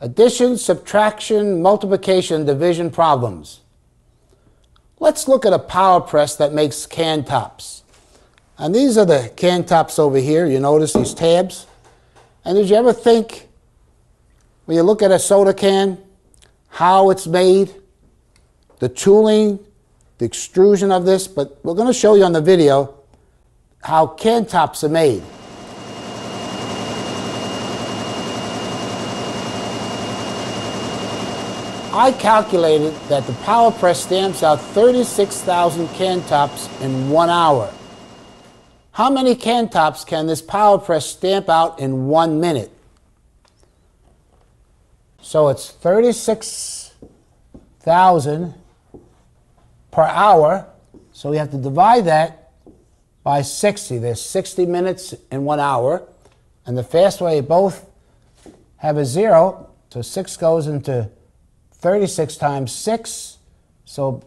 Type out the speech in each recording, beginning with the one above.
addition, subtraction, multiplication, division problems. Let's look at a power press that makes can tops. And these are the can tops over here. You notice these tabs? And did you ever think, when you look at a soda can, how it's made, the tooling, the extrusion of this? But we're going to show you on the video how can tops are made. I calculated that the power press stamps out 36,000 can tops in one hour. How many can tops can this power press stamp out in one minute? So it's 36,000 per hour. So we have to divide that by 60. There's 60 minutes in one hour. And the fast way, both have a zero. So 6 goes into 36 times 6. So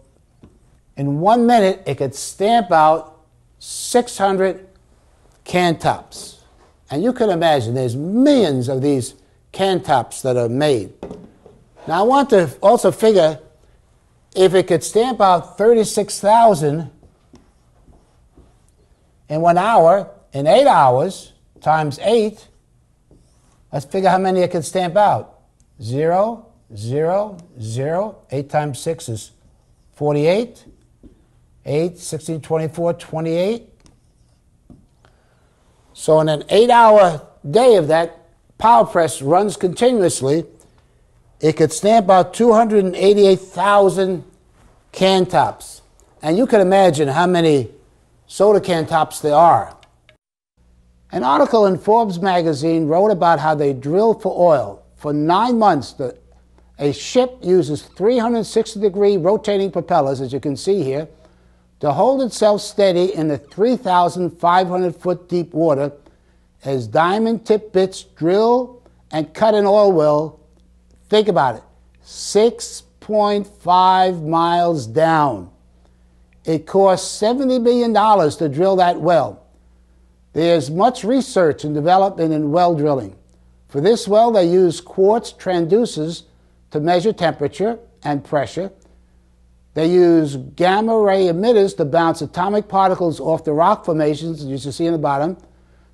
in one minute, it could stamp out 600 can tops. And you can imagine there's millions of these can tops that are made. Now, I want to also figure if it could stamp out 36,000 in one hour, in eight hours, times eight, let's figure how many it could stamp out. Zero, 0, 0. 8 times 6 is 48. 8, 16, 24, 28. So in an eight hour day of that, power press runs continuously, it could stamp out 288,000 can tops. And you can imagine how many soda can tops there are. An article in Forbes magazine wrote about how they drill for oil. For nine months, the a ship uses 360 degree rotating propellers, as you can see here, to hold itself steady in the 3,500 foot deep water as diamond tip bits drill and cut an oil well. Think about it 6.5 miles down. It costs $70 million to drill that well. There's much research and development in well drilling. For this well, they use quartz transducers to measure temperature and pressure. They use gamma ray emitters to bounce atomic particles off the rock formations, you see in the bottom,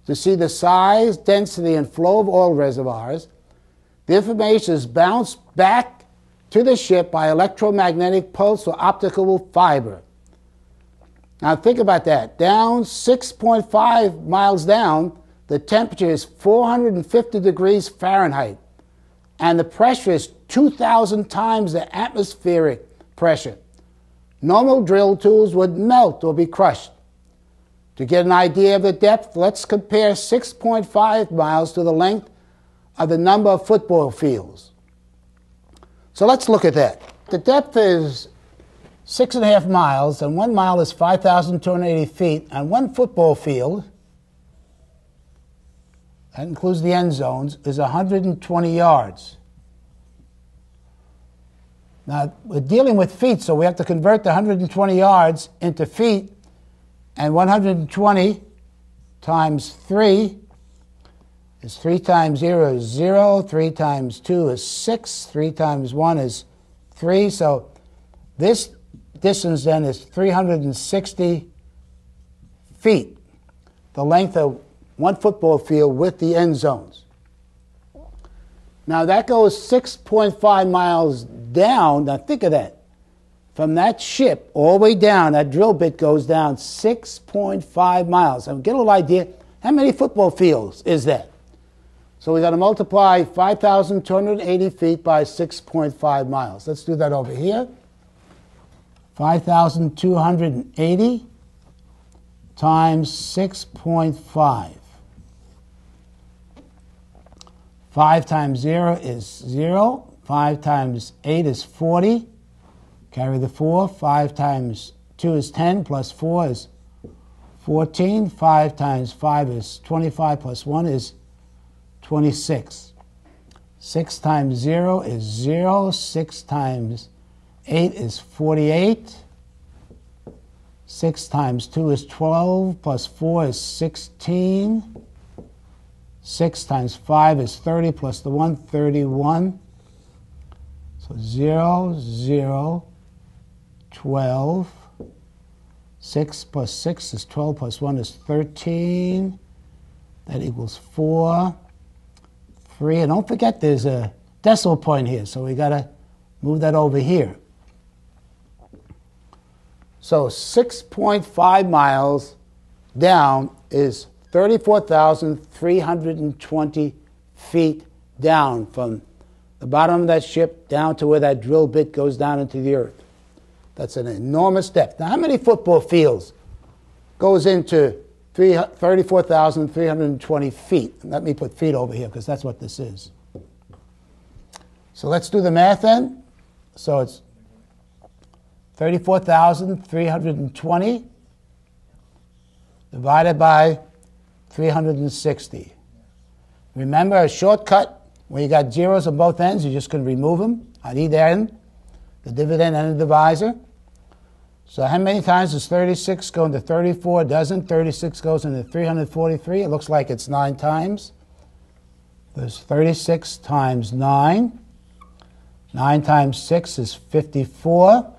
to see the size, density, and flow of oil reservoirs. The information is bounced back to the ship by electromagnetic pulse or optical fiber. Now think about that. Down 6.5 miles down, the temperature is 450 degrees Fahrenheit and the pressure is 2,000 times the atmospheric pressure. Normal drill tools would melt or be crushed. To get an idea of the depth, let's compare 6.5 miles to the length of the number of football fields. So let's look at that. The depth is six and a half miles, and one mile is 5,280 feet, and one football field, that includes the end zones, is 120 yards. Now, we're dealing with feet, so we have to convert the 120 yards into feet, and 120 times 3 is 3 times 0 is 0, 3 times 2 is 6, 3 times 1 is 3. So this distance then is 360 feet, the length of one football field with the end zones. Now that goes 6.5 miles down. Now think of that. From that ship all the way down, that drill bit goes down 6.5 miles. And get a little idea, how many football fields is that? So we got to multiply 5,280 feet by 6.5 miles. Let's do that over here. 5,280 times 6.5. 5 times 0 is 0. 5 times 8 is 40. Carry the 4. 5 times 2 is 10, plus 4 is 14. 5 times 5 is 25, plus 1 is 26. 6 times 0 is 0. 6 times 8 is 48. 6 times 2 is 12, plus 4 is 16. 6 times 5 is 30, plus the 1, 31. So 0, 0, 12. 6 plus 6 is 12 plus 1 is 13. That equals 4. 3. And don't forget there's a decimal point here, so we got to move that over here. So 6.5 miles down is 34,320 feet down from the bottom of that ship down to where that drill bit goes down into the earth. That's an enormous depth. Now, how many football fields goes into 34,320 feet? Let me put feet over here because that's what this is. So let's do the math then. So it's 34,320 divided by 360. Remember a shortcut where you got zeros on both ends, you're just to remove them on either end, the dividend and the divisor. So how many times does 36 go into 34? Doesn't 36 goes into 343? It looks like it's nine times. There's 36 times 9. 9 times 6 is 54.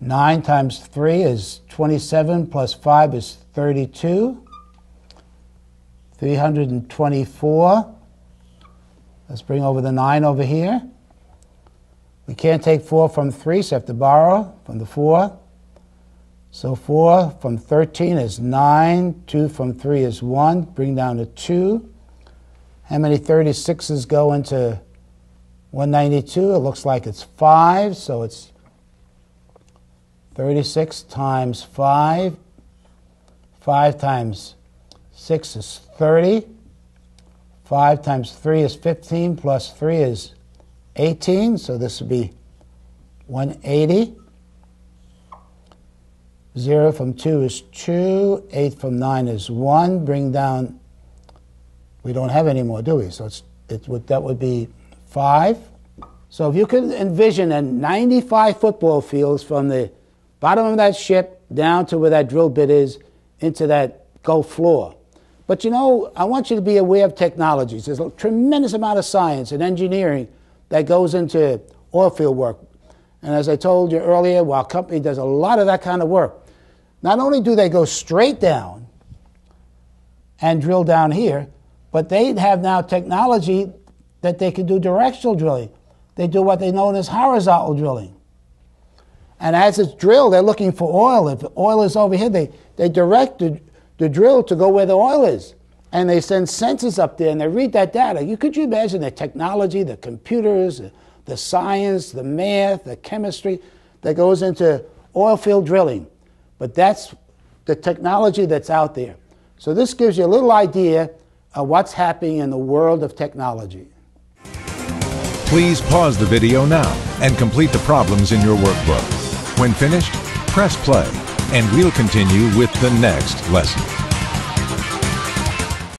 9 times 3 is 27 plus 5 is 32. 324. Let's bring over the 9 over here. We can't take 4 from 3, so have to borrow from the 4. So 4 from 13 is 9. 2 from 3 is 1. Bring down to 2. How many 36s go into 192? It looks like it's 5, so it's 36 times 5. 5 times 6 is 30. 5 times 3 is 15, plus 3 is 18, so this would be 180. 0 from 2 is 2. 8 from 9 is 1. Bring down, we don't have any more, do we? So it's, it would, that would be 5. So if you could envision a 95 football fields from the bottom of that ship down to where that drill bit is into that Gulf floor. But you know, I want you to be aware of technologies. There's a tremendous amount of science and engineering that goes into oil field work. And as I told you earlier, while company does a lot of that kind of work, not only do they go straight down and drill down here, but they have now technology that they can do directional drilling. They do what they know as horizontal drilling. And as it's drilled, they're looking for oil. If oil is over here, they, they direct the, the drill to go where the oil is. And they send sensors up there and they read that data. You could you imagine the technology, the computers, the, science, the math, the chemistry that goes into oil field drilling. But that's the technology that's out there. So this gives you a little idea of what's happening in the world of technology. Please pause the video now and complete the problems in your workbook. When finished, press play and we'll continue with the next lesson.